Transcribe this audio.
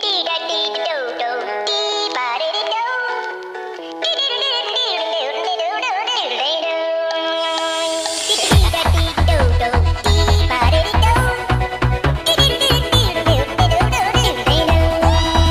dee do dee do do